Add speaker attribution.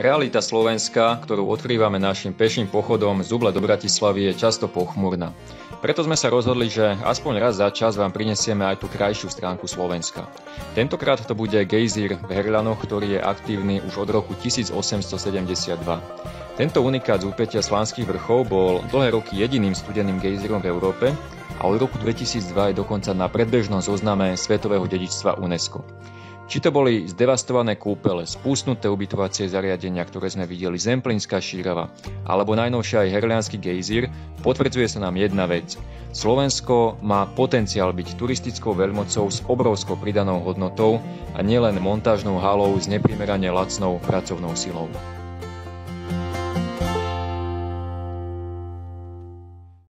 Speaker 1: Realita Slovenska, ktorú odkrývame našim peším pochodom z Dubla do Bratislavy, je často pochmurná. Preto sme sa rozhodli, že aspoň raz za čas vám prinesieme aj tú krajšiu stránku Slovenska. Tentokrát to bude gejzír v Herlanoch, ktorý je aktívny už od roku 1872. Tento unikát z úpetia Slánskych vrchov bol dlhé roky jediným studeným gejzírom v Európe a od roku 2002 je dokonca na predbežnom zozname Svetového dedičstva UNESCO. Či to boli zdevastované kúpele, spúsnuté ubytovacie zariadenia, ktoré sme videli, Zemplínska šírava, alebo najnovšie aj Herlianský gejzír, potvrdzuje sa nám jedna vec. Slovensko má potenciál byť turistickou veľmocou s obrovskou pridanou hodnotou a nielen montážnou halou s neprimerane lacnou pracovnou silou.